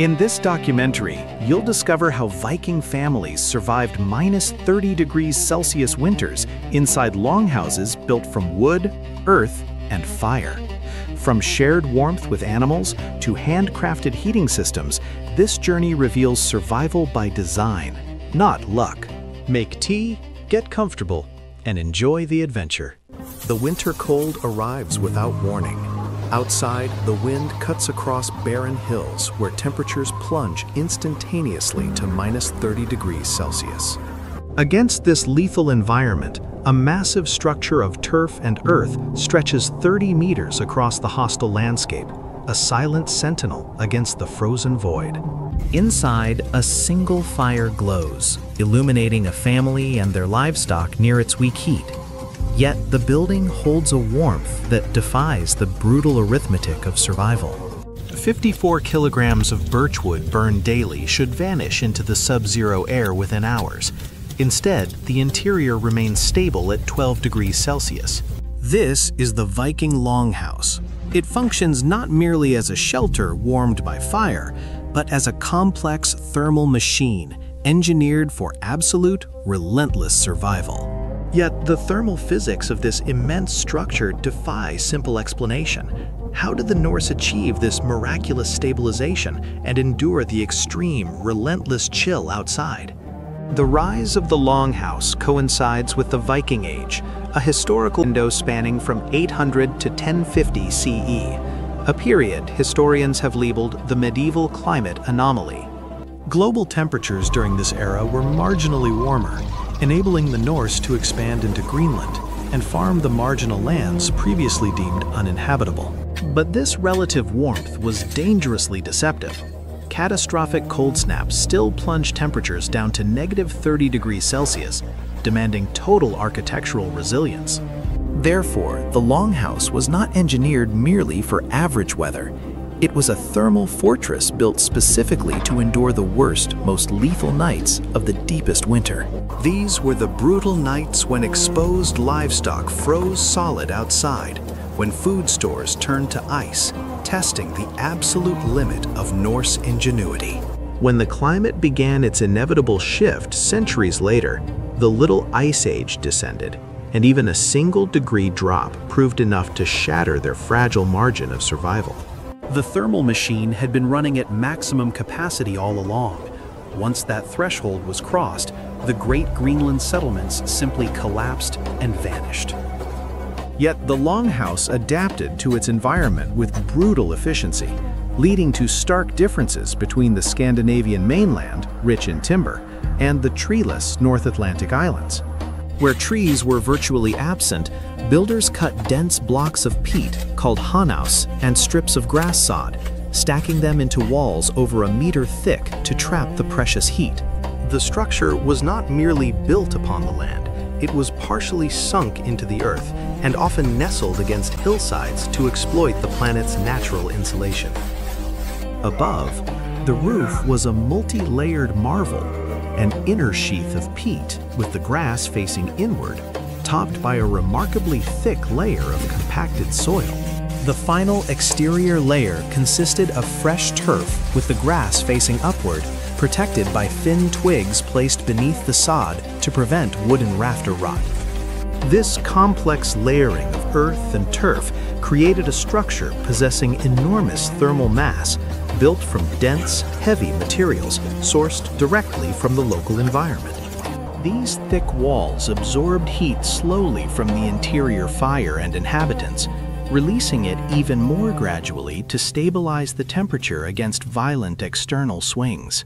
In this documentary, you'll discover how Viking families survived minus 30 degrees Celsius winters inside longhouses built from wood, earth, and fire. From shared warmth with animals to handcrafted heating systems, this journey reveals survival by design, not luck. Make tea, get comfortable, and enjoy the adventure. The winter cold arrives without warning. Outside, the wind cuts across barren hills where temperatures plunge instantaneously to minus 30 degrees Celsius. Against this lethal environment, a massive structure of turf and earth stretches 30 meters across the hostile landscape, a silent sentinel against the frozen void. Inside, a single fire glows, illuminating a family and their livestock near its weak heat. Yet the building holds a warmth that defies the brutal arithmetic of survival. 54 kilograms of birchwood burned daily should vanish into the sub-zero air within hours. Instead, the interior remains stable at 12 degrees Celsius. This is the Viking Longhouse. It functions not merely as a shelter warmed by fire, but as a complex thermal machine engineered for absolute, relentless survival. Yet the thermal physics of this immense structure defy simple explanation. How did the Norse achieve this miraculous stabilization and endure the extreme, relentless chill outside? The rise of the Longhouse coincides with the Viking Age, a historical window spanning from 800 to 1050 CE, a period historians have labeled the medieval climate anomaly. Global temperatures during this era were marginally warmer, enabling the Norse to expand into Greenland and farm the marginal lands previously deemed uninhabitable. But this relative warmth was dangerously deceptive. Catastrophic cold snaps still plunged temperatures down to negative 30 degrees Celsius, demanding total architectural resilience. Therefore, the Longhouse was not engineered merely for average weather. It was a thermal fortress built specifically to endure the worst, most lethal nights of the deepest winter. These were the brutal nights when exposed livestock froze solid outside, when food stores turned to ice, testing the absolute limit of Norse ingenuity. When the climate began its inevitable shift centuries later, the Little Ice Age descended, and even a single degree drop proved enough to shatter their fragile margin of survival. The thermal machine had been running at maximum capacity all along. Once that threshold was crossed, the great Greenland settlements simply collapsed and vanished. Yet the Longhouse adapted to its environment with brutal efficiency, leading to stark differences between the Scandinavian mainland, rich in timber, and the treeless North Atlantic islands. Where trees were virtually absent, builders cut dense blocks of peat called hanaus and strips of grass sod, stacking them into walls over a meter thick to trap the precious heat. The structure was not merely built upon the land, it was partially sunk into the earth and often nestled against hillsides to exploit the planet's natural insulation. Above, the roof was a multi-layered marvel an inner sheath of peat with the grass facing inward, topped by a remarkably thick layer of compacted soil. The final exterior layer consisted of fresh turf with the grass facing upward, protected by thin twigs placed beneath the sod to prevent wooden rafter rot. This complex layering of earth and turf created a structure possessing enormous thermal mass built from dense, heavy materials sourced directly from the local environment. These thick walls absorbed heat slowly from the interior fire and inhabitants, releasing it even more gradually to stabilize the temperature against violent external swings.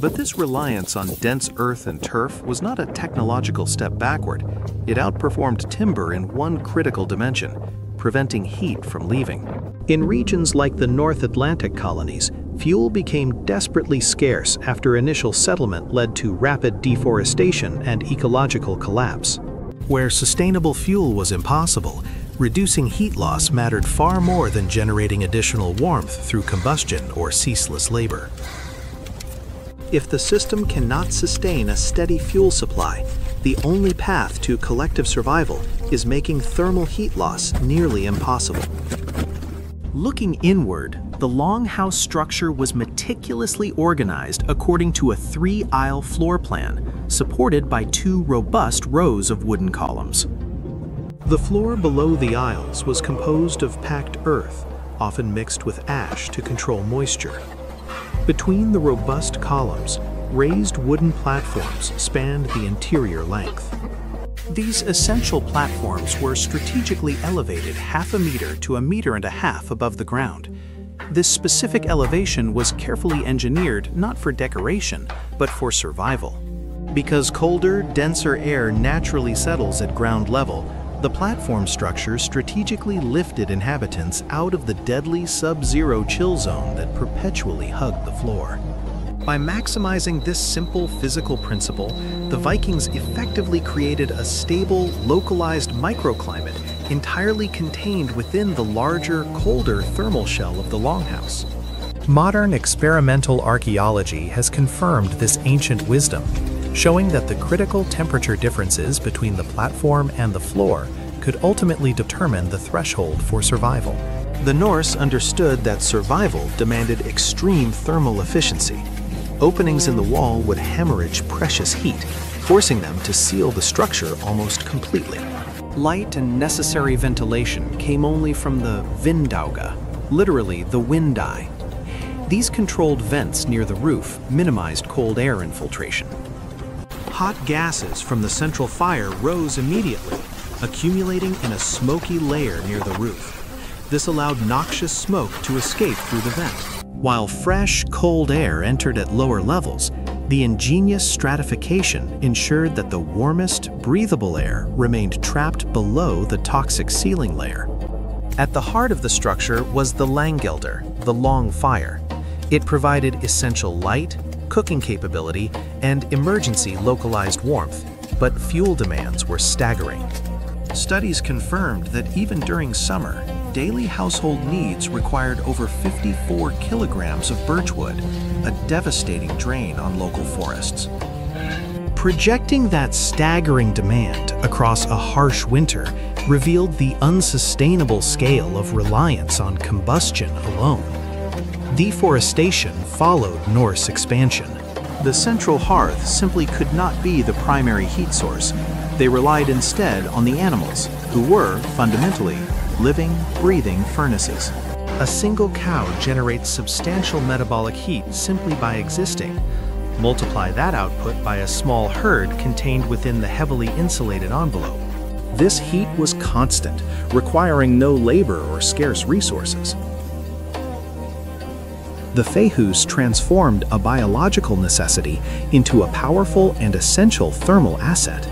But this reliance on dense earth and turf was not a technological step backward. It outperformed timber in one critical dimension, preventing heat from leaving. In regions like the North Atlantic colonies, fuel became desperately scarce after initial settlement led to rapid deforestation and ecological collapse. Where sustainable fuel was impossible, reducing heat loss mattered far more than generating additional warmth through combustion or ceaseless labor. If the system cannot sustain a steady fuel supply, the only path to collective survival is making thermal heat loss nearly impossible. Looking inward, The longhouse structure was meticulously organized according to a three-aisle floor plan, supported by two robust rows of wooden columns. The floor below the aisles was composed of packed earth, often mixed with ash to control moisture. Between the robust columns, raised wooden platforms spanned the interior length. These essential platforms were strategically elevated half a meter to a meter and a half above the ground. This specific elevation was carefully engineered not for decoration, but for survival. Because colder, denser air naturally settles at ground level, the platform structure strategically lifted inhabitants out of the deadly sub-zero chill zone that perpetually hugged the floor. By maximizing this simple physical principle, the Vikings effectively created a stable, localized microclimate entirely contained within the larger, colder thermal shell of the Longhouse. Modern experimental archaeology has confirmed this ancient wisdom, showing that the critical temperature differences between the platform and the floor could ultimately determine the threshold for survival. The Norse understood that survival demanded extreme thermal efficiency, Openings in the wall would hemorrhage precious heat, forcing them to seal the structure almost completely. Light and necessary ventilation came only from the vindauga, literally the wind eye. These controlled vents near the roof minimized cold air infiltration. Hot gases from the central fire rose immediately, accumulating in a smoky layer near the roof. This allowed noxious smoke to escape through the vent. While fresh, cold air entered at lower levels, the ingenious stratification ensured that the warmest, breathable air remained trapped below the toxic ceiling layer. At the heart of the structure was the Langeldr, the long fire. It provided essential light, cooking capability, and emergency localized warmth, but fuel demands were staggering. Studies confirmed that even during summer, daily household needs required over 54 kilograms of birchwood, a devastating drain on local forests. Projecting that staggering demand across a harsh winter revealed the unsustainable scale of reliance on combustion alone. Deforestation followed Norse expansion. The central hearth simply could not be the primary heat source. They relied instead on the animals, who were, fundamentally, living, breathing furnaces. A single cow generates substantial metabolic heat simply by existing. Multiply that output by a small herd contained within the heavily insulated envelope. This heat was constant, requiring no labor or scarce resources. The Fehus transformed a biological necessity into a powerful and essential thermal asset.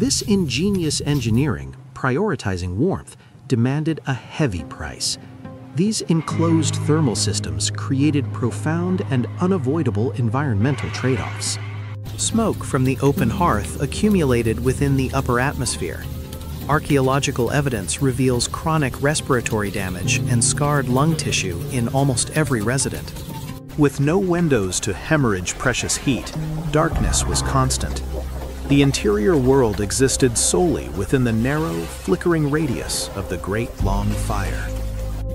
This ingenious engineering, prioritizing warmth, demanded a heavy price. These enclosed thermal systems created profound and unavoidable environmental trade-offs. Smoke from the open hearth accumulated within the upper atmosphere. Archaeological evidence reveals chronic respiratory damage and scarred lung tissue in almost every resident. With no windows to hemorrhage precious heat, darkness was constant, the interior world existed solely within the narrow, flickering radius of the Great Long Fire.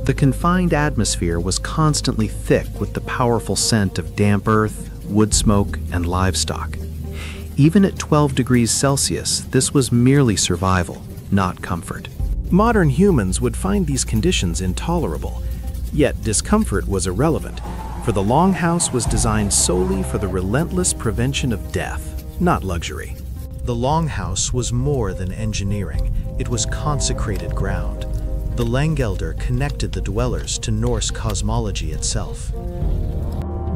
The confined atmosphere was constantly thick with the powerful scent of damp earth, wood smoke, and livestock. Even at 12 degrees Celsius, this was merely survival, not comfort. Modern humans would find these conditions intolerable, yet discomfort was irrelevant, for the Longhouse was designed solely for the relentless prevention of death, not luxury. The Longhouse was more than engineering, it was consecrated ground. The Langeldr connected the dwellers to Norse cosmology itself.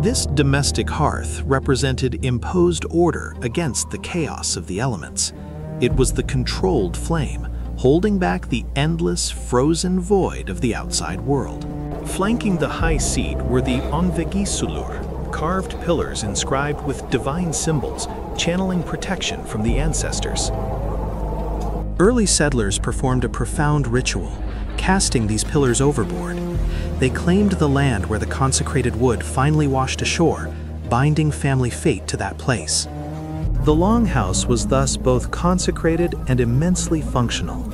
This domestic hearth represented imposed order against the chaos of the elements. It was the controlled flame, holding back the endless, frozen void of the outside world. Flanking the high seat were the Öndvegissúlur, carved pillars inscribed with divine symbols channeling protection from the ancestors. Early settlers performed a profound ritual, casting these pillars overboard. They claimed the land where the consecrated wood finally washed ashore, binding family fate to that place. The Longhouse was thus both consecrated and immensely functional.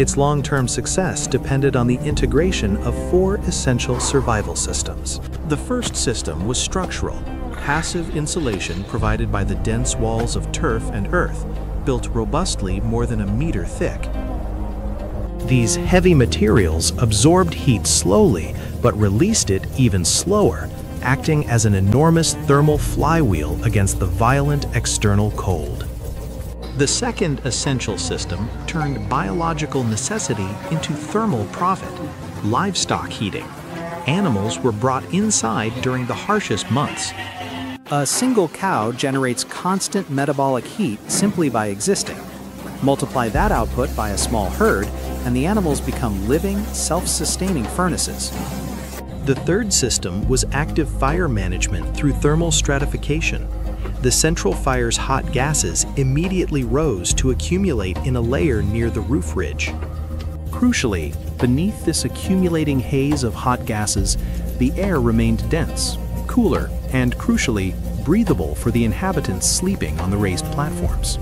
Its long-term success depended on the integration of four essential survival systems. The first system was structural, passive insulation provided by the dense walls of turf and earth, built robustly more than a meter thick. These heavy materials absorbed heat slowly but released it even slower, acting as an enormous thermal flywheel against the violent external cold. The second essential system turned biological necessity into thermal profit, livestock heating. Animals were brought inside during the harshest months. A single cow generates constant metabolic heat simply by existing. Multiply that output by a small herd, and the animals become living, self-sustaining furnaces. The third system was active fire management through thermal stratification the central fire's hot gases immediately rose to accumulate in a layer near the roof ridge. Crucially, beneath this accumulating haze of hot gases, the air remained dense, cooler, and crucially, breathable for the inhabitants sleeping on the raised platforms.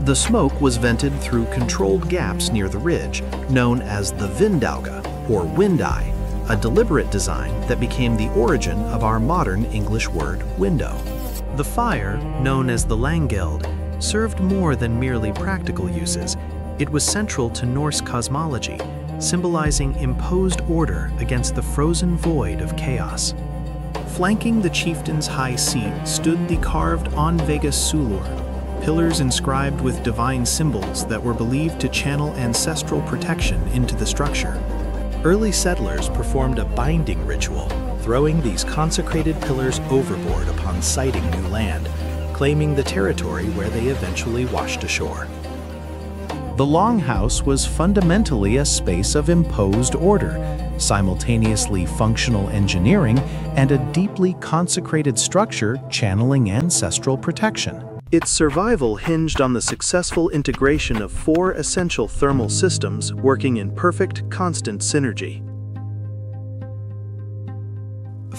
The smoke was vented through controlled gaps near the ridge, known as the Vindauga, or wind eye, a deliberate design that became the origin of our modern English word window. The fire, known as the Langeld, served more than merely practical uses. It was central to Norse cosmology, symbolizing imposed order against the frozen void of chaos. Flanking the chieftain's high seat stood the carved Öndvegissúlur, pillars inscribed with divine symbols that were believed to channel ancestral protection into the structure. Early settlers performed a binding ritual, throwing these consecrated pillars overboard upon sighting new land, claiming the territory where they eventually washed ashore. The Longhouse was fundamentally a space of imposed order, simultaneously functional engineering and a deeply consecrated structure channeling ancestral protection. Its survival hinged on the successful integration of four essential thermal systems working in perfect, constant synergy.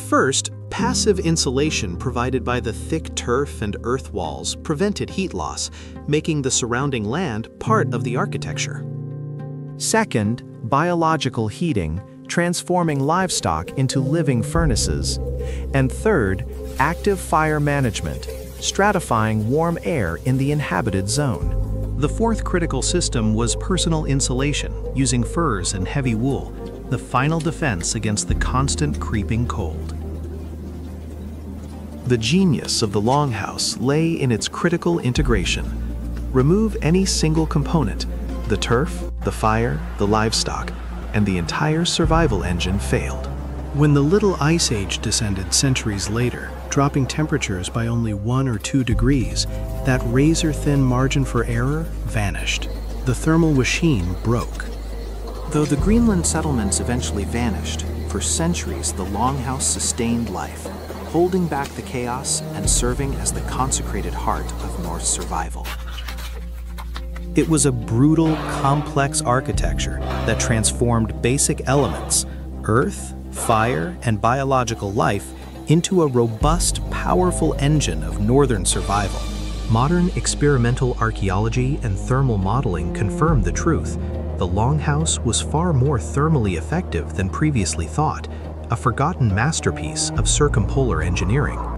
First, passive insulation provided by the thick turf and earth walls prevented heat loss, making the surrounding land part of the architecture. Second, biological heating, transforming livestock into living furnaces. And third, active fire management, stratifying warm air in the inhabited zone. The fourth critical system was personal insulation, using furs and heavy wool, the final defense against the constant creeping cold. The genius of the Longhouse lay in its critical integration. Remove any single component, the turf, the fire, the livestock, and the entire survival engine failed. When the Little Ice Age descended centuries later, dropping temperatures by only one or two degrees, that razor-thin margin for error vanished. The thermal machine broke. Though the Greenland settlements eventually vanished, for centuries the Longhouse sustained life, holding back the chaos and serving as the consecrated heart of Norse survival. It was a brutal, complex architecture that transformed basic elements, earth, fire, and biological life into a robust, powerful engine of northern survival. Modern experimental archaeology and thermal modeling confirm the truth. The Longhouse was far more thermally effective than previously thought, a forgotten masterpiece of circumpolar engineering.